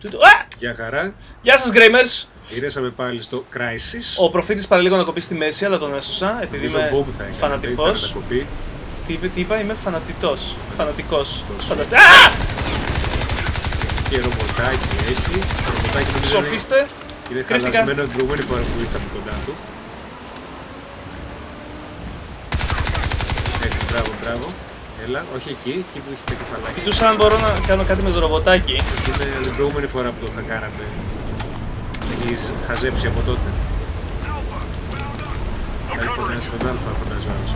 του, του. Α! Γεια χαρά. Γεια σας Γκρέιμερς! Ήρεσαμε πάλι στο Crisis. Ο προφήτης παραλίγο να κοπεί στη μέση, αλλά τον έσωσα, επειδή Νομίζω είμαι Bob θα έκανε. φανατικός. Ήταν να κοπεί. Τι, είπε, τι είπα, είμαι φανατητός. Φανατικός. Αυτός. Φανταστικά. Α! Και ρομποτάκι έχει. Το ρομποτάκι νομίζω είναι- Σοφίστε. είναι Κρύφτηκα. χαλασμένο την προηγούμενη φορά που ήρθαμε κοντά του. Έτσι, μπράβο, μπράβο. Έλα, όχι εκεί, εκεί που έχει το κεφαλάκι. Κοιτούσα αν μπορώ να κάνω κάτι με το ρομποτάκι. Αυτή είναι την προηγούμενη φορά που το είχα κάναμε. Έχει χαζέψει από τότε. Καλή φωνάζει τον Αλφα, φωνάζει ο άλλος.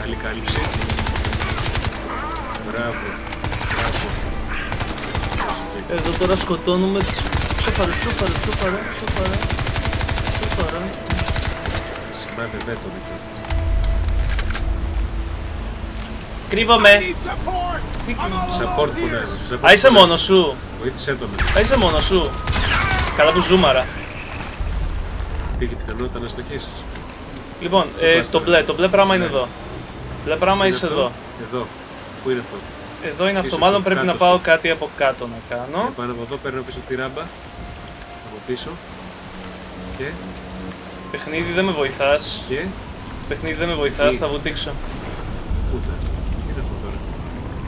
Καλή κάλυψη. Μπράβο. Μπράβο. Εδώ τώρα σκοτώνουμε. Σοφαρε, σοφαρε, σοφαρε, σοφαρε. Σοφαρε. Σημάδε δεν το Κρύβομαι. Τι Support φωνάζει. Support Α, είσαι φωνάζει. μόνος σου. Βοήθησέ τον. ναι. Α, είσαι μόνος σου. Καλά που ζούμαρα. Υπήρχε πιθανότητα να στοχίσεις. Λοιπόν, ε, πας το τώρα. μπλε, το μπλε πράγμα είναι Ναι. εδώ. Μπλε πράγμα Είναι είσαι αυτό; εδώ. Εδώ. Πού είναι αυτό; Εδώ είναι αυτό, Ίσως μάλλον από πρέπει να κάτω πάω σου. κάτι από κάτω να κάνω. Και πάνω από εδώ παίρνω πίσω τη ράμπα. Από πίσω. Και. Παιχνίδι δεν με βοηθάς. Και. Παιχνίδι δεν με βοηθάς, Τι; θα βουτήξω. Ούτε. Τι είναι αυτό τώρα.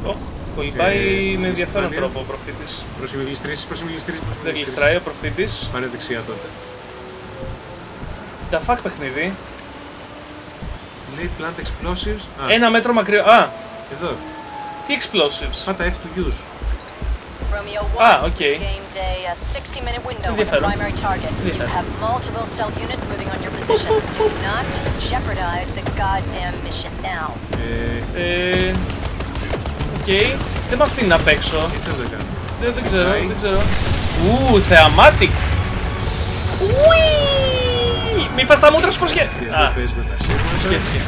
Όχ, κολυμπάει Ε, με ενδιαφέρον Ισπανία. τρόπο ο προφήτης. Προσημη γλιστρήσεις, προσημη γλιστρήσεις, προσημη Δεν γλιστρήσεις. γλιστράει ο προφήτης. Πάνε δεξιά τότε. Τα fuck παιχνίδι. Λέει plant explosives. Α, Ένα μέτρο μακριά. Α, εδώ. τι explosives; Πάτα F to use. Romeo 1, Ah, okay. you gained a, uh 60-minute window on the Ενδιαφέρον. primary target. You Ενδιαφέρον. have multiple cell units moving on your position. Do not jeopardize the goddamn mission now. Ε, Ε, Οκ. Δεν με αφήνει να παίξω. τι θες να κάνω. Δεν, δεν ξέρω, Πάει. δεν ξέρω. Ου, θεαμάτικ. Ουί! Μη φας τα μούτρα σου προσχέ. Τι Α, εδώ παίζεις με τα σύρματα. σκέφτηκε.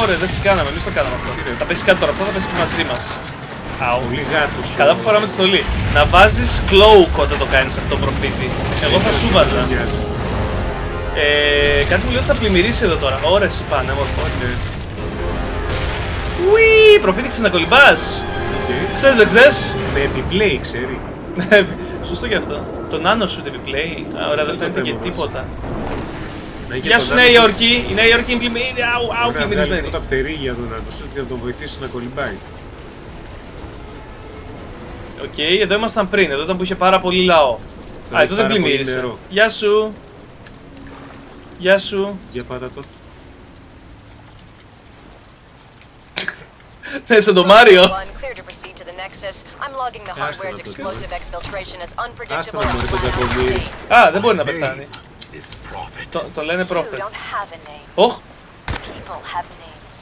Ωραία, δεν τι κάναμε, εμείς το κάναμε αυτό. Τι είναι; Θα πέσει κάτι τώρα, αυτό θα πέσει και μαζί μας. Αου. Πολύ γάτος. Καλά που φοράμε τη στολή. Να βάζεις cloak όταν το κάνεις αυτό προφήτη. Εγώ θα σου βάζα. Δεν νοιάζει. Ε, κάτι μου λέει ότι θα πλημμυρίσει εδώ τώρα. Ωραία, εσύ πάνε, όμορφο. Ναι. Ουί, προφήτη ξέρεις να κολυμπάς. Οκ. Ξέρεις, δεν ξέρεις. Με επιπλέει, ξέρει. Σωστό και αυτό. Το nano shoot επιπλέει. Α, Ωραία, δεν Αυτό είναι το φαίνεται και θέμα μας. τίποτα. Να έχει Γεια τον σου άλλο Νέα που- Υόρκη. Η Νέα Υόρκη είναι πλημμυρισμένη. Αου, αου, Πρέπει να βγάλει πλημμυρισμένη. τίποτα πτερίγια του να το suit για να τον βοηθήσει να κολυμπάει. Οκ, εδώ ήμασταν πριν. Εδώ ήταν που είχε πάρα πολύ λαό. Εδώ Α, έχει εδώ δεν πάρα πολύ πλημμύρισε. νερό. Γεια σου. Γεια σου. Για πάτα το. Ναι, σε το Μάριο. One, clear to proceed to the Nexus. I'm logging the Άστο να hardware's το explosive exfiltration as Άστο unpredictable να and μωρέ τον flat out κακομοίρη. insane. Α, δεν μπορεί να πεθάνει. This prophet. Το, το λένε You prophet. don't have a name. Όχ, People have names.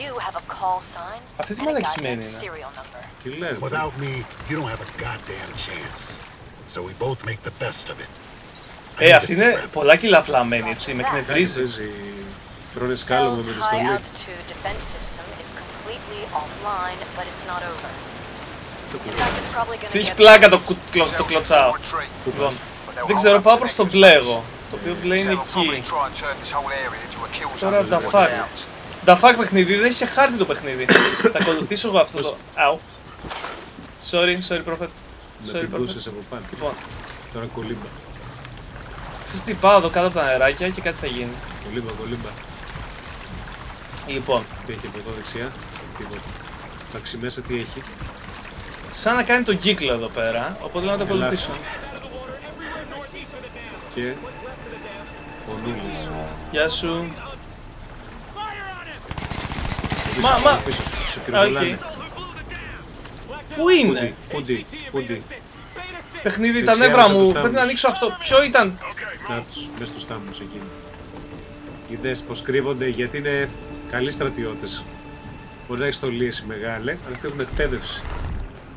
You have a call sign Αυτή τι and a μαλακισμένη goddamn είναι. serial number. Τι λες. Without me, you don't have a goddamn chance. So we both make the best of it. I ε, need αυτή to είναι scrap. πολλά κιλά φλαμμένη, έτσι, με Κάτι εκνευρίζει. Παίζει. Τρώνε σκάλωμα Cell's με τη high στολή. altitude defense system is completely offline, but it's not over. In fact, it's probably Τι gonna έχει get πλάκα το, worse. κου- κλω- το κλωτσάω. Λοιπόν, δεν ξέρω, πάω προς το μπλε εγώ. Το οποίο μπλε είναι εκεί. Τώρα τα fuck; Τα fuck παιχνίδι, δεν είχε χάρτη το παιχνίδι. Θα ακολουθήσω εγώ αυτό το... Αου. Sorry, sorry, prophet. Να Sorry, prophet. πηδούσες από πάνω. Λοιπόν, Τώρα κολύμπα. ξέρεις τι, πάω εδώ κάτω από τα νεράκια και κάτι θα γίνει. Κολύμπα, κολύμπα. Λοιπόν, Τι έχει από εδώ δεξιά. Τίποτα. Εντάξει, μέσα τι έχει. σαν να κάνει τον κύκλο εδώ πέρα, οπότε λέω να το Ελά. ακολουθήσω. Και. Φωνούλης. Γεια σου. Μα, μα, Πίσω, σε Α, οκ. πυροβολάνε. Πού είναι; Πούντι, πούντι. Παιχνίδι, τα Δεξιά, νεύρα μέσα από μου. τους Πρέπει να θάμνους. ανοίξω αυτό. Ποιο ήταν; Να τους, μέσα στους θάμνους εκεί. Είδες πως κρύβονται γιατί είναι καλοί στρατιώτες. Μπορεί να έχεις στολή εσύ μεγάλε, αλλά αυτοί έχουν εκπαίδευση.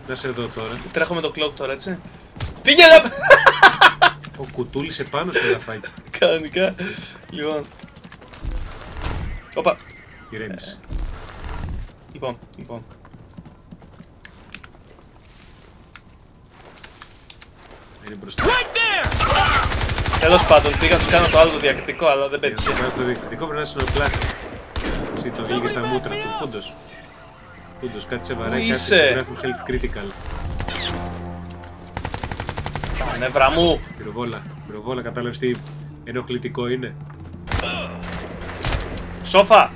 Να σε εδώ τώρα. Τρέχω με το cloak τώρα, έτσι. Πήγαινε! Ο κουτούλησε πάνω στο λαφάκι. Κανονικά. Λοιπόν. Οπα. Ηρέμησε. Λοιπόν, λοιπόν. Είναι μπροστά. Τέλος πάντων, πήγα να τους κάνω το άλλο το διακριτικό, αλλά δεν Για πέτυχε. να το διεκδικό πρέπει να είναι συνοπλάτη. Εσύ το βγήκε στα μούτρα του. Πούντος. Πούντος, κάτι σε βαράει, Πού κάτι είσαι; σε γράφει health critical. νεύρα μου. Πυροβόλα. Πυροβόλα, κατάλαβες τι ενοχλητικό είναι. Σόφα!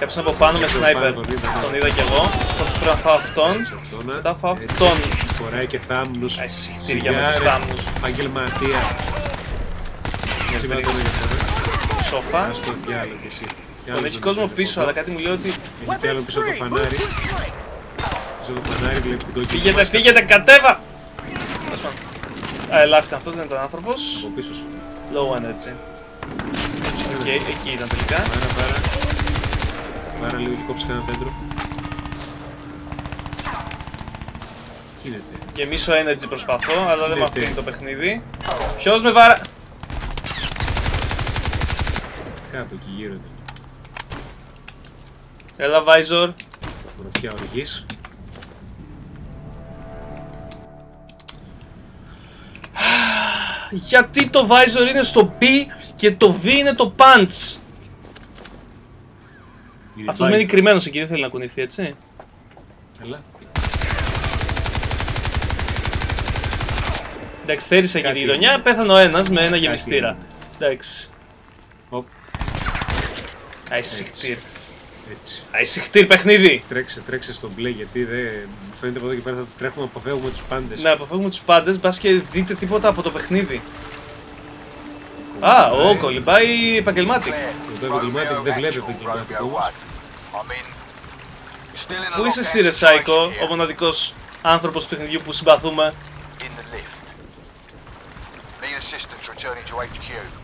Έπεσε από πάνω με Έπεσε σνάιπερ. πάνω, τον είδα, ναι. Τον είδα κι εγώ. Τότε πρέπει να φάω αυτόν. Σε αυτόν, ε. Μετά φάω Έτσι. αυτόν. Φοράει και θάμνους. Α, συγχτήρια με τους Σιγάρε, θάμνους. Επαγγελματία. Σήμερα τον είδα. Σόφα. Ας το διάλογο κι εσύ. Κι Τον άλλος έχει δεν κόσμο τον πίσω, είδα. αλλά κάτι μου λέει ότι. Έχει κι άλλο πίσω από το φανάρι. Πίσω από το φανάρι βλέπει την κόκκινη Φύγετε, μάσκα. φύγετε, κατέβα! Τέλος πάντων. Α, ελάφτε, αυτός δεν ήταν άνθρωπος. Από πίσω σου. Low energy. Οκ, εκεί ήταν τελικά. Πάρα, πάρα. Πάρα λίγο και κόψει κανένα δέντρο. Τι γίνεται. Γεμίσω energy προσπαθώ, αλλά δεν Ναι, με αφήνει τι. το παιχνίδι. Ποιος με βάρα... Κάπου εκεί γύρω του. Έλα, Visor. Γροθιά οργής. Γιατί το Visor είναι στο B και το V είναι το punch. Είναι Αυτός bike. μένει κρυμμένος εκεί, δεν θέλει να κουνηθεί, έτσι. Έλα. Εντάξει, θέρισε και τη Κάτι γειτονιά, έγινε. πέθανε ο ένας με ένα γεμιστήρα. έγινε. Εντάξει. Οπ, Αϊσυχτήρ. Έτσι. Αϊσυχτήρ παιχνίδι. Τρέξε, τρέξε στο μπλε γιατί δεν μου φαίνεται από εδώ και πέρα θα τρέχουμε αποφεύγουμε τους πάντες. Να αποφεύγουμε τους πάντες, μπας και δείτε τίποτα από το παιχνίδι. Α, ο κολυμπάει επαγγελμάτη. Το επαγγελμάτι δεν βλέπει επαγγελμάτι όμως. Πού είσαι εσύ ρε Σάικο, ο μοναδικός άνθρωπος του παιχνιδιού που συμπαθούμε;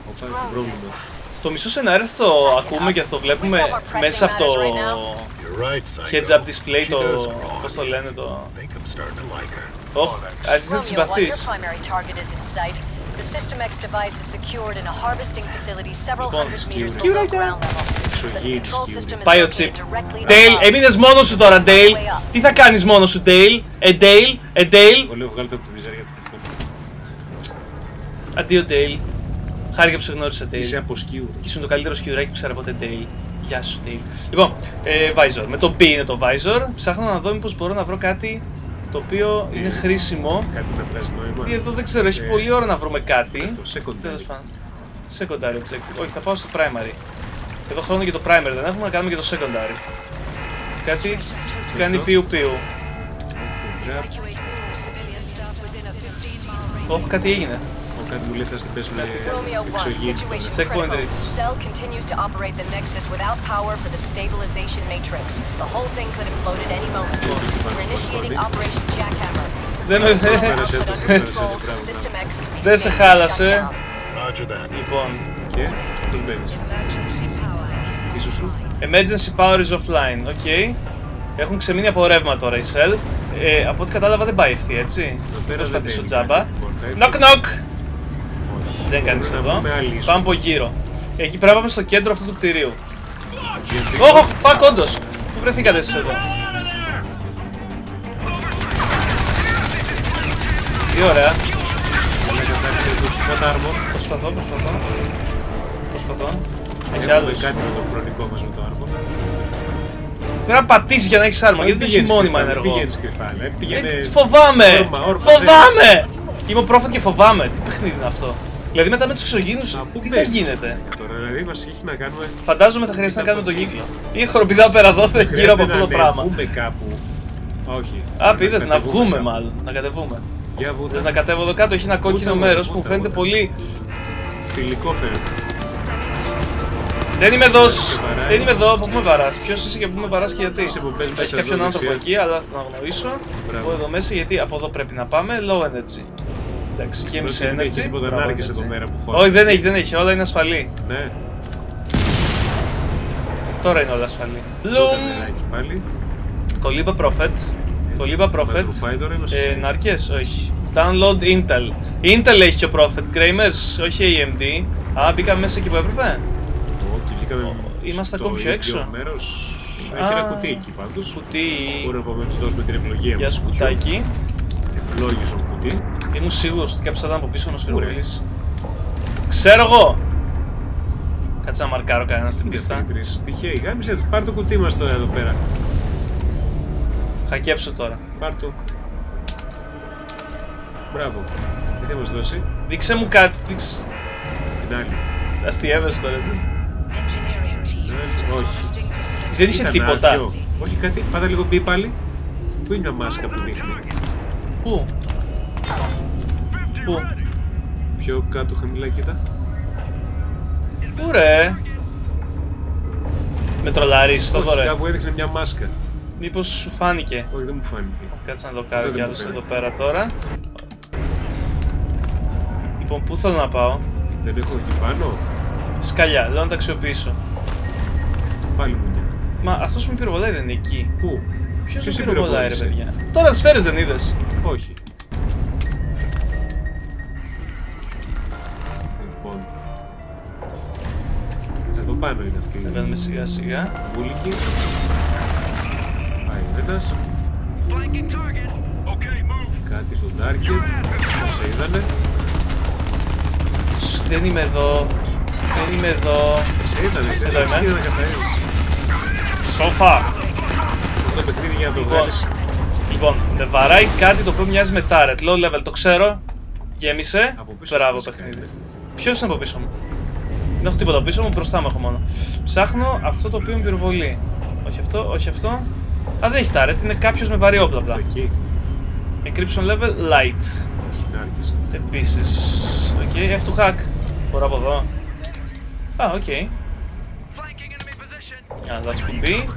Οπα, έχει πρόβλημα. Το μισό σενάριο θα το ακούμε και θα το βλέπουμε μέσα από το You're right, Psycho. heads up display, She το... does grow πώς on το you. λένε, το... I think I'm starting to like her. Ωχ, άρχισε να Romeo, while your συμπαθείς. primary target is in sight, the System X device is secured in a harvesting facility several Λοιπόν, hundred meters σκύλια. below ground level. The Εξωγήινη control σκύλια. system is Πάει ο located Τσίπ. directly Ντέιλ, above. έμεινες μόνος σου τώρα, Ντέιλ. Τι θα κάνεις μόνος σου, Ντέιλ. Ε, Ντέιλ, ε, Ντέιλ. Εγώ λέω βγάλω το από τη βυζαρία του αυτό. Αντίο, Ντέιλ. Χάρηκα που σε γνώρισα, Είσαι Ντέιλ. αποσκύουρος. Ήσουν το καλύτερο σκιουράκι που ξέρα ποτέ, Ντέιλ. Γεια σου, Ντέιλ. Λοιπόν, ε, Visor. Με το B είναι το Visor. Ψάχνω να δω μήπως μπορώ να βρω κάτι το οποίο είναι Ε, χρήσιμο. Κάτι να βγάζει νόημα. Γιατί εδώ δεν ξέρω, έχει Ε, πολλή ώρα να βρούμε κάτι. αυτό, secondary. Τέλος πάντων. Secondary objective. Όχι, θα πάω στο primary. Εδώ χρόνο για το primary δεν έχουμε, να κάνουμε και το secondary. Κάτι που κάνει πιου πιου. Όχι, κάτι έγινε. Ω, Κάτι μου λέει θα στην πέσουν Romeo 1, εξωγήινοι. situation Checkpoint critical. reached. Cell continues to operate the Nexus without power for the stabilization matrix. The whole thing could implode at any moment. We're initiating Operation Jackhammer. Δεν με... Πέρασε Output το, under πέρασε control, το so πράγμα. System X can be Δεν σε safely χάλασε. shut down. Roger that. Λοιπόν, Και τους μπαίνεις. Πίσω σου. emergency power is offline. Οκ. Έχουν ξεμείνει από ρεύμα τώρα οι Cell. Ε, από ό,τι κατάλαβα δεν πάει ευθύ, έτσι. Εδώ Θα πέρα δεν προσπαθήσω είναι τζάμπα. κάτι πόρτα, έτσι. Knock knock! Όχι. Δεν κάνεις Μπορούμε να εδώ. βρούμε άλλη ίσο. Πάμε από γύρω. Εκεί πρέπει να πάμε στο κέντρο αυτού του κτηρίου. Γιατί- Ωχ, fuck, όντως. Πού βρεθήκατε εσείς εδώ; Τι ωραία. Καλά κατάξε το σποτάρμο. Προσπαθώ, προσπαθώ. Προσπαθώ. Έχει Έχουμε άλλους. κάτι με το χρονικό μας με το άρμο. Πρέπει να πατήσεις για να έχεις άρμα, γιατί δεν έχεις μόνιμα Δεν ενεργό. πηγαίνεις κρυφά, ε, πήγαινε... Ε, φοβάμαι! Όρμα, όρμα, φοβάμαι! Είμαι ο πρόφατ και φοβάμαι. Τι παιχνίδι είναι αυτό; Δηλαδή μετά με τους εξωγήινους, Α, πού τι θα μπαίνεις. γίνεται; Τώρα δηλαδή μας έχει να κάνουμε... Φαντάζομαι θα χρειαστεί να Κοίτα κάνουμε τον από κύκλο. Ή χοροπηδά πέρα εδώ, γύρω από Χρειάζεται αυτό το να πράγμα. ανεβούμε κάπου. Όχι. Α, πήδες, να κατεβούμε βγούμε κάπου. μάλλον. Να κατεβούμε. Για βούτα. Θες να κατέβω εδώ κάτω, έχει ένα κόκκινο Ούτε, μέρος που ούτε, μου φαίνεται ούτε. πολύ. Φιλικό φαίνεται. Δεν είμαι εδώ! βαράει. Δεν είμαι εδώ, από πού με βαράς. Ποιος είσαι και πού με βαράς και γιατί; Είσαι που παίζει Έχει μέσα κάποιον εδώ άνθρωπο δεξιά. εκεί, αλλά θα τον αγνωρίσω. Μπράβο. Εγώ εδώ μέσα γιατί από εδώ πρέπει να πάμε. Low energy. Εντάξει, γέμισε Δεν έχει energy. τίποτα Μπράβο, να άρχισε energy. εδώ μέρα που χώρασε. Όχι, δεν έχει, δεν έχει. Όλα είναι ασφαλή. Ναι. Τώρα είναι όλα ασφαλή. Το Λουμ! νεράκι πάλι. Κολύμπα Prophet. Κολύμπα Μας Prophet. ρουφάει τώρα, είμαστε Ε, σίγουροι. ναρκές, όχι. Download Intel. Intel έχει και ο Prophet. Gramers, όχι AMD. Α, μπήκαμε μέσα εκεί που έπρεπε. Ω, και βγήκαμε Είμαστε στο ακόμη πιο ίδιο έξω. μέρος. Α. Έχει ένα κουτί εκεί πάντως. Κουτί. Μπορούμε να πούμε να του δώσουμε την ευλογία Γεια μας. σου κουτάκι. Ευλόγησο κουτί. Ήμουν σίγουρος ότι κάποιος θα ήταν από πίσω να μας Ωραία. πυροβολήσει. Ξέρω εγώ! Κάτσε να μαρκάρω κανένα στην Τι πίστα. αυτοί οι τρεις. Τυχαίοι. Γάμισε τους. Πάρ' το κουτί μας τώρα εδώ πέρα. Θα κέψω τώρα. Πάρ' το. Μπράβο. Τι θα μας δώσει; Δείξε μου κάτι. Δείξε. Την άλλη. Αστείευεσαι τώρα, έτσι. Engineering teams Ναι, to όχι. harvesting facility. Δεν είχε Ήταν τίποτα. άδειο. Όχι κάτι. Πάτα λίγο μπει πάλι. Πού είναι μια μάσκα που δείχνει. Πού; Πού. Πιο κάτω χαμηλά κοίτα. Πού ρε; Με τρολάρεις το Όχι, δωρε. κάπου έδειχνε μια μάσκα. Μήπως σου φάνηκε; Όχι, δεν μου φάνηκε. Κάτσε να το κάνω Δεν κι μου άλλος φαίνεται. εδώ πέρα τώρα. Λοιπόν, πού θέλω να πάω; Δεν έχω εκεί πάνω. Σκαλιά, λέω να τα αξιοποιήσω. Πάλι μου μια. Μα αυτός που με πυροβολάει δεν είναι εκεί. Πού; Ποιος Ποιος με σε πυροβολάει ρε πυροβόλησε; παιδιά; Τώρα τις σφαίρες δεν είδες. Όχι. Πάνω είναι αυτή. Θα μπαίνουμε σιγά σιγά. Βούλικη. Πάει ο ένας. Κάτι στο Target. Μας είδανε. Σσ, Δεν είμαι εδώ. Δεν είμαι εδώ. Σε είδανε. Σε Εδώ είμαι. είδανε να καθαρίζεις. Σόφα. Αυτό το παιχνίδι για να το Λοιπόν, βγάλεις. λοιπόν, με βαράει κάτι το οποίο μοιάζει με turret. Low level, το ξέρω. Γέμισε. Από πίσω Μπράβο, σου παιχνίδι. κάνει. Ποιος είναι από πίσω μου; Δεν έχω τίποτα πίσω μου, μπροστά μου έχω μόνο. Ψάχνω αυτό το οποίο με πυροβολεί. Όχι αυτό, όχι αυτό. Α, δεν έχει turret, είναι κάποιος με βαρύ όπλα απλά. Αυτό εκεί. Encryption level light. Όχι, να άρχισε. Επίσης. OK, F to hack. Μπορώ από εδώ. Α, οκ. Α, that could be.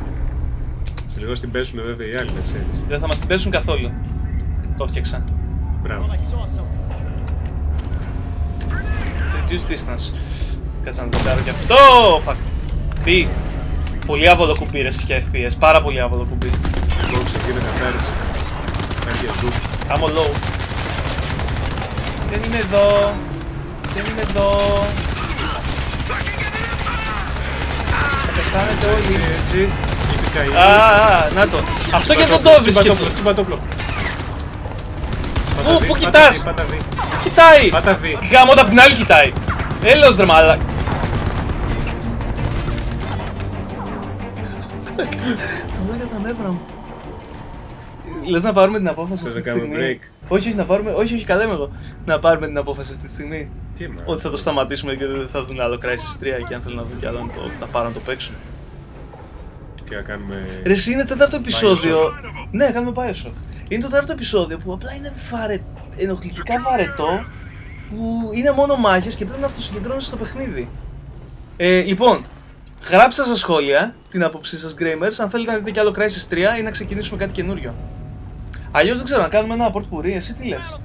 Σε λίγο στην πέσουνε βέβαια οι άλλοι, να ξέρεις. Δεν θα μας την πέσουν καθόλου. Το έφτιαξα. Μπράβο. Reduce distance. Κάτσε να το κάνω και αυτό. Fuck. Πει. Πολύ άβολο κουμπί ρε είχε FPS. Πάρα πολύ άβολο κουμπί. Δόξα εκεί να καθάρισε. Κάτι για zoom. Άμμο low. Δεν είμαι εδώ. Δεν είμαι εδώ. Θα πεθάνετε όλοι. Έτσι, έτσι. Τυπικά είναι. Α, α, να το. Αυτό και δεν το έβρισκε. Τσιμπατόπλο, τσιμπατόπλο. Πού, πού κοιτάς; Πάτα δει. Κοιτάει. Πάτα δει. Γάμο απ' την άλλη κοιτάει. Έλεος ρε μάλα. Μαλάκα τα νεύρα μου. Λες να πάρουμε την απόφαση Θες αυτή τη να κάνουμε στιγμή; break? Όχι, όχι, να πάρουμε, όχι, όχι, καλά είμαι εγώ. Να πάρουμε την απόφαση αυτή τη στιγμή. Τι εννοώ. Ότι θα το σταματήσουμε και δεν θα δουν άλλο Crysis 3 και αν θέλουν να δουν κι άλλο να, το, να πάρουν να το παίξουν. Και να κάνουμε... Ρε, εσύ είναι τέταρτο επεισόδιο. Ναι, κάνουμε Bioshock. Είναι το τέταρτο επεισόδιο που απλά είναι βαρε... ενοχλητικά βαρετό. Που είναι μόνο μάχες και πρέπει να αυτοσυγκεντρώνεσαι στο παιχνίδι. Ε, λοιπόν, γράψτε στα σχόλια την άποψή σας, Gamers, αν θέλετε να δείτε κι άλλο Crysis 3 ή να ξεκινήσουμε κάτι καινούριο. Αλλιώς δεν ξέρω, να κάνουμε ένα port πουρί, εσύ τι λες;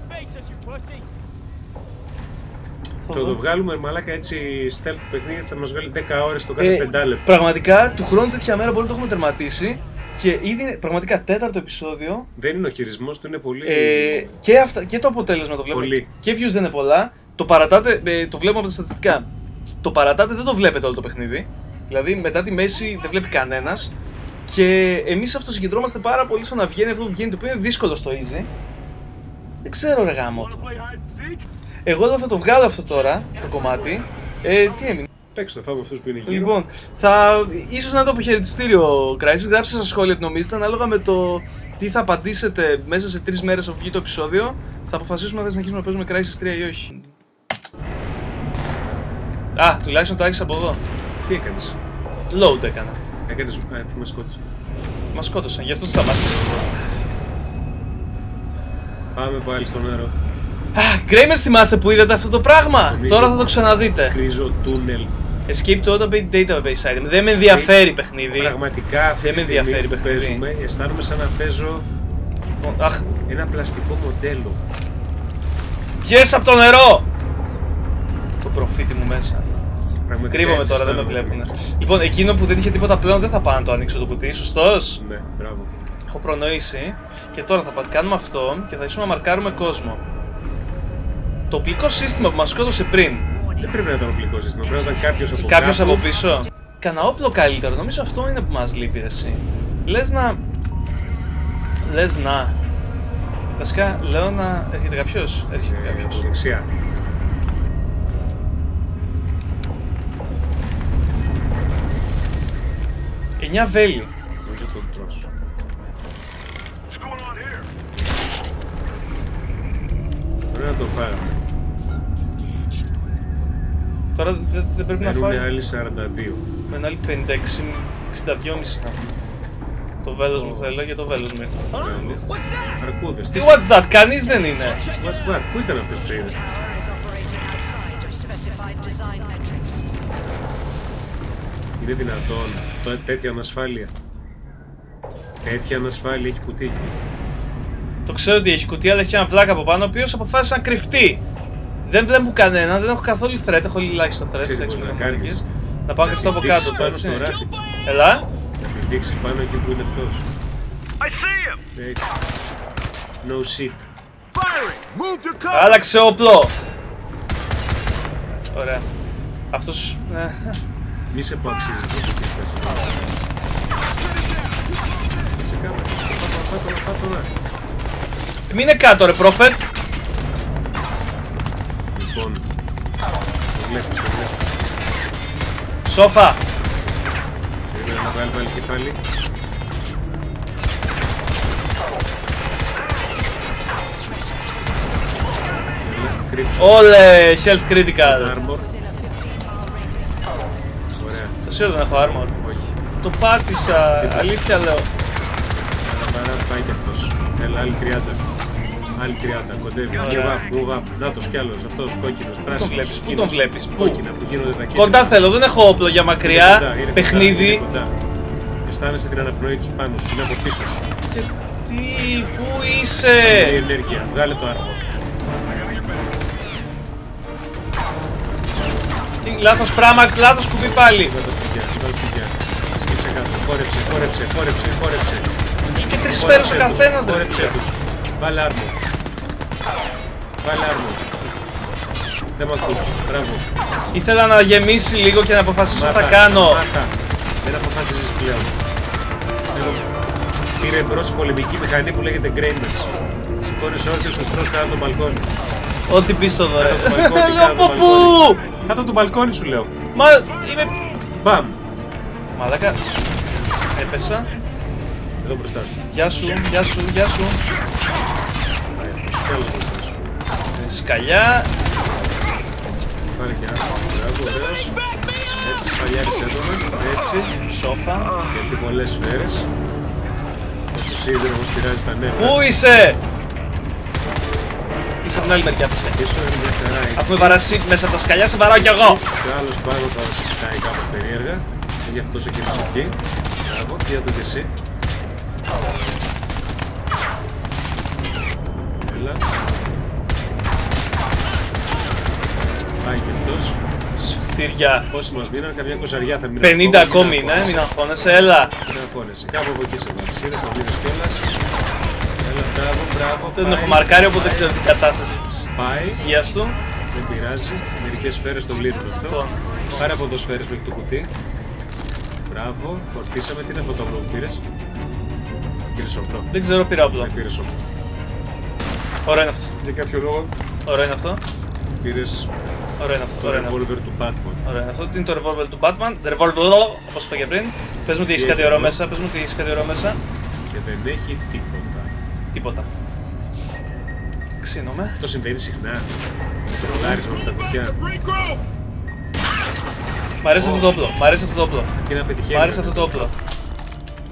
Το το βγάλουμε μαλάκα έτσι stealth παιχνίδι θα μας βγάλει 10 ώρες το κάθε Ε, 5 λεπτό. Πραγματικά, του χρόνου τέτοια μέρα μπορεί να το έχουμε τερματίσει και ήδη είναι πραγματικά τέταρτο επεισόδιο Δεν είναι ο χειρισμός του, είναι πολύ... Ε, και, αυτά, και το αποτέλεσμα το βλέπουμε. Πολύ. Και views δεν είναι πολλά. Το παρατάτε, ε, το βλέπουμε από τα στατιστικά. Το παρατάτε, δεν το βλέπετε όλο το παιχνίδι. Δηλαδή μετά τη μέση δεν βλέπει κανένας. Και εμείς αυτοσυγκεντρώμαστε πάρα πολύ στο να βγαίνει αυτό που βγαίνει, το οποίο είναι δύσκολο στο easy. Δεν ξέρω, ρε γάμο. του. Εγώ εδώ θα το βγάλω αυτό τώρα, το κομμάτι. Ε, τι έμεινε; Παίξτε το φάμε αυτούς που είναι γύρω. Λοιπόν, θα ίσως να το αποχαιρετιστήριο Crysis. Γράψτε στα σχόλια τι νομίζετε. Ανάλογα με το τι θα απαντήσετε μέσα σε τρεις μέρες αφού βγει το επεισόδιο, θα αποφασίσουμε αν θα συνεχίσουμε να παίζουμε Crysis 3 ή όχι. Α, τουλάχιστον το άρχισα από εδώ. Τι έκανες; Load έκανα. Έκανες... Α, αφού με σκότωσε. Μας σκότωσαν, γι' αυτό το σταμάτησα. Πάμε πάλι στο νερό. Α, Γκρέμερ, θυμάστε που είδατε αυτό το πράγμα; Το Τώρα βίντεο. θα το ξαναδείτε. Κρίζο τούνελ. Escape to Database Database Item. Δεν με ενδιαφέρει παιχνίδι. Πραγματικά αυτή Δεν τη με στιγμή ενδιαφέρει που παιχνίδι. παίζουμε αισθάνομαι σαν να παίζω Αχ, ένα πλαστικό μοντέλο. βγες από το νερό! Το προφήτη μου μέσα. Πραγματικά Κρύβομαι έτσι τώρα, δεν με αισθάνομαι. βλέπουν. Λοιπόν, εκείνο που δεν είχε τίποτα πλέον δεν θα πάω να το ανοίξω το κουτί, σωστός; Ναι, μπράβο. Έχω προνοήσει και τώρα θα πα- κάνουμε αυτό και θα αρχίσουμε να μαρκάρουμε κόσμο. Το οπλικό σύστημα που μας σκότωσε πριν, Δεν πρέπει να ήταν οπλικό σύστημα, πρέπει να ήταν κάποιος από κάποιος κάπου. από πίσω. Κανα όπλο καλύτερο, νομίζω αυτό είναι που μας λείπει ρε, εσύ. Λες να. Λες να. Βασικά λέω να. Έρχεται κάποιος. Έρχεται Ε, από κάποιο. δεξιά. Εννιά βέλη. Νομίζω τον τρώσω. το φάγαμε. Τώρα δεν δεν πρέπει να Μένουν φάει. άλλοι 42. Με ένα άλλη 56, 62,5 θα. Το βέλος μου θέλω για το βέλος μου ήρθα. Αρκούδες. Τι what's that, κανείς δεν είναι. What's what? Πού ήταν αυτός που είδες; Είναι δυνατόν το, τέτοια ανασφάλεια. Τέτοια ανασφάλεια έχει κουτίκι. Το ξέρω ότι έχει κουτί, αλλά έχει ένα βλάκα από πάνω, ο οποίος αποφάσισε να κρυφτεί. Δεν βλέπω κανένα, δεν έχω καθόλου threat, έχω ελάχιστο threat. Ξέρεις έξω πώς να από κάνεις; μερικές. Να πάω κρυφτώ από Δείξεις κάτω. πάνω έτσι. στο ράφι. Ελά. Να μην δείξει πάνω εκεί που είναι αυτός. I see him! Έτσι. No shit. Firing! Move your cover! Άλλαξε όπλο. Ωραία. Αυτός... ε, Μη σε που αξίζει τόσο και πες. Σε κάτω. Πάτω, πάτω, πάτω, πάτω, Μην είναι κάτω ρε πρόφετ. Λοιπόν. Το βλέπεις, το βλέπεις. Σόφα. Περίμενα να βγάλει πάλι κεφάλι. Έλα, κρύψου. Όλε, health critical. Armor. Ωραία. Το σίγουρο δεν έχω armor. Όχι. Το πάτησα, αλήθεια λέω. Παραπαρά πάει κι αυτός. Έλα, άλλη 30. Άλλη 30. Κοντεύει. Ωραία. Move up, move up. Νάτος κι άλλος. Αυτός κόκκινος, πράσινος. βλέπεις, πού εκείνος. τον βλέπεις, πού; Κόκκινα που γίνονται τα κέντρα. Κοντά θέλω, δεν έχω όπλο για Είναι μακριά. κοντά, είναι κοντά, Παιχνίδι. είναι κοντά. Αισθάνεσαι την αναπνοή τους πάνω σου. Είναι από πίσω σου. Τι, πού Η είσαι. ενέργεια. Βγάλε το άρθρο. Τι, λάθος πράγμα, λάθος κουμπί πάλι. Βγάλε το κουμπιά. Βγάλε το κουμπιά. Σκύψε κάτω. Χόρεψε, χόρεψε, χόρεψε, χόρεψε. Είναι και τρεις σφαίρες ο Χόρεψε τους, καθένας ρε Χόρεψε φίλε. τους. Βάλε άρμο. Βάλε άρμο. Δεν μ' ακούς. Μπράβο. Ήθελα να γεμίσει λίγο και να αποφασίσω τι θα Μάτα, κάνω. μάτα. Δεν αποφάσισες πλέον. Θέλω- Πήρε μπρος η πολεμική μηχανή που λέγεται Grainmans. Σηκώνεις όρθιος και στρως κάτω από το μπαλκόνι. Ό,τι πεις το δωρε. Κάτω από το μπαλκόνι, Λέω κάτω από από το πού; Μπαλκόνι. Κάτω από το μπαλκόνι σου λέω. Μα είμαι... Μπαμ. Μαλάκα. Έπεσα. Εδώ μπροστά σου. Γεια σου, γεια σου, γεια σου. Κι άλλο μπροστά σου. Σκαλιά. Πάρε και άλλο. Μπράβο, ωραίος. Έτσι, σφαλιάρεις έντονα. Έτσι. Σόφα. Γιατί πολλές σφαίρες. Όσο σίδερος όπως πειράζει τα νεύρα. Πού είσαι; Είσαι από την άλλη μεριά φυσικά. Πίσω είναι μια χαρά. Αφού με βαράσει μέσα από τα σκαλιά, σε βαράω κι εγώ. Και ο άλλος πάνω θα συζητάει κάπως περίεργα. Και γι' αυτό σε κύριος εκεί. Μπράβο, κοίτα το και εσύ. Έλα. Πάει και αυτός. Συχτήρια. Πόσοι μας μείναν, καμιά κοσαριά θα μείνουν. 50 ακόμη είναι, μην αγχώνεσαι, έλα. Μην αγχώνεσαι. Κάπου από εκεί σε βάζεις. Είδες, το μείνες κιόλας. Έλα, μπράβο, μπράβο. Δεν πάει. έχω μαρκάρει, οπότε δεν ξέρω την κατάσταση της Πάει. υγείας του. Δεν πειράζει. Μερικές σφαίρες το λύνουν αυτό. Λοιπόν. Πάρε από εδώ σφαίρες μέχρι το κουτί. Μπράβο. Φορτίσαμε. Τι είναι αυτό το όπλο που πήρες; Πήρες όπλο. Δεν ξέρω, πήρα όπλο. Δεν πήρες όπλο. Ωραίο είναι αυτό. Για κάποιο λόγο Ωραίο είναι αυτό. πήρες Ωραίο είναι αυτό. το Ωραίο είναι αυτό. revolver του Batman. Ωραίο είναι αυτό. Τι είναι το revolver του Batman; The revolver, όπως είπα και πριν. Πες μου ότι έχεις Τι κάτι έχει ωραίο εδώ; μέσα. Πες μου ότι έχεις κάτι ωραίο μέσα. Και δεν έχει τίποτα. Τίποτα. Ξύνομαι. Αυτό συμβαίνει συχνά. Στο ρολάρισμα με τα κουτιά. Μ' αρέσει αυτό το όπλο. Μ' αρέσει αυτό το όπλο. Και να πετυχαίνεις. Μ' αρέσει αυτό το όπλο.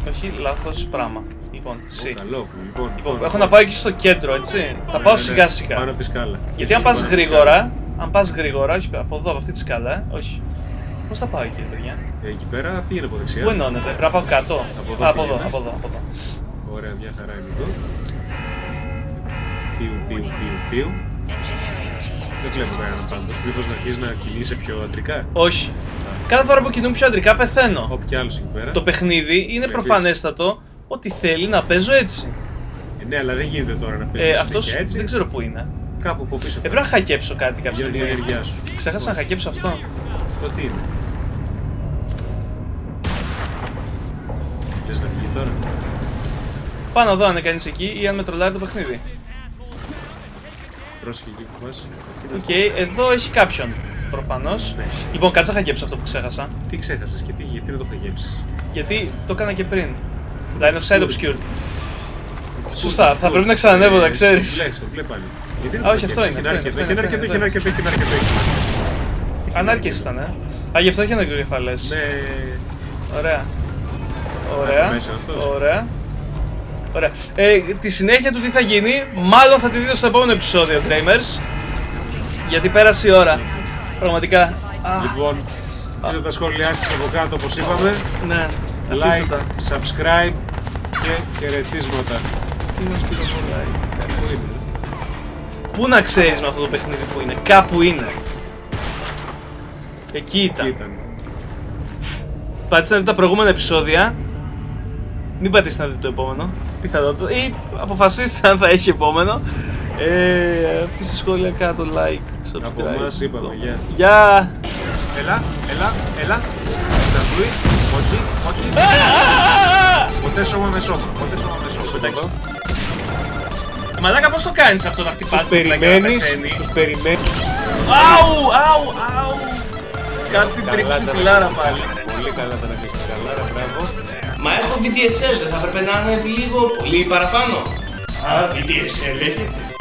Όχι, λάθος πράγμα. Λοιπόν, Ω, C. Καλό. Λοιπόν, Λοιπόν, έχω να πάω εκεί στο κέντρο, έτσι. Θα πάω σιγά σιγά. Πάνω από τη σκάλα. Γιατί αν πας γρήγορα, αν πας γρήγορα, όχι από εδώ, από αυτή τη σκάλα, ε, όχι. Πώς θα πάω εκεί, παιδιά; Ε, Εκεί πέρα πήγαινε από δεξιά. Πού ενώνεται, πρέπει να πάω κάτω. Από εδώ Α, από εδώ, πήγαινε. από εδώ, από εδώ. Ωραία, μια χαρά είναι εδώ. Πιου, πιου, πιου, πιου. Δεν βλέπω κανέναν πάντως. Μήπως να αρχίσει να κινείσαι πιο αντρικά; Όχι. Κάθε φορά που κινούμαι πιο αντρικά πεθαίνω. Όπου κι άλλος εκεί πέρα. Το παιχνίδι είναι Βλέπεις. προφανέστατο ότι θέλει να παίζω έτσι. Ε, ναι, αλλά δεν γίνεται τώρα να Ε, παίζεις αυτός συνέχεια έτσι. δεν ξέρω πού είναι. Κάπου από πίσω. Ε, πρέπει να χακέψω κάτι κάποια Βγαίνει η στιγμή. ενέργειά σου. Ξέχασα να χακέψω αυτό. Το τι είναι; Λες να βγει τώρα. Πάω να δω αν είναι κανείς εκεί ή αν με τρολάρει το παιχνίδι. Πρόσεχε εκεί που πας. Οκ, εδώ έχει κάποιον. Προφανώς. Ναι. Λοιπόν, κάτσα να χακέψω αυτό που ξέχασα. Τι ξέχασες και τι, γιατί να το θα γέψεις. Γιατί το έκανα και πριν. Line of sight obscured. Σωστά, θα πρέπει να ξανανεύω, να ξέρεις. Στο μπλε, στο μπλε πάλι. Γιατί Α, όχι, αυτό έχει είναι, ένα αυτό αρκετό, είναι, έχει ένα αυτό αρκετό, είναι, έχει ένα αυτό αρκετό, έχει ένα αρκετό. Ανάρκες ήταν, ε. Α, γι' αυτό είχε ανακεφαλές. Ναι, Ωραία. Ωραία. μέσα αυτός. Ωραία. Ωραία. Ε, τη συνέχεια του τι θα γίνει, μάλλον θα τη δείτε στο επόμενο επεισόδιο, Dreamers. Γιατί πέρασε η ώρα. Πραγματικά. Α, Λοιπόν, αφήστε τα σχόλιά σας από κάτω όπως είπαμε. ναι. Αφήστε Like, τα. subscribe και χαιρετίσματα. Τι μας πει το like. Πού είναι; Πού να ξέρεις με αυτό το παιχνίδι που είναι; Κάπου είναι. Εκεί Εκεί ήταν. ήταν. Πατήστε να δείτε τα προηγούμενα επεισόδια. Μην πατήσετε να δείτε το επόμενο. Πιθανότητα. Ή αποφασίστε αν θα έχει επόμενο. Ε, αφήστε σχόλια κάτω, like, subscribe. Από εμάς είπαμε, γεια. Γεια! Έλα, έλα, έλα. Ταντούι, όχι, όχι. Ποτέ σώμα με σώμα, ποτέ σώμα με σώμα. Εντάξει. Ε, Μαλάκα πώς το κάνεις αυτό να χτυπάς Τους την πλάκα και να περιμένεις, πεθαίνει. τους περιμένεις. Αου, αου, αου. Κάτι τρίξει τα τη λάρα έχεις. πάλι. Πολύ καλά τα έχεις την καλάρα, μπράβο. Μα έχω VDSL, δεν θα έπρεπε να είναι λίγο πολύ παραπάνω. Α, VDSL έχετε.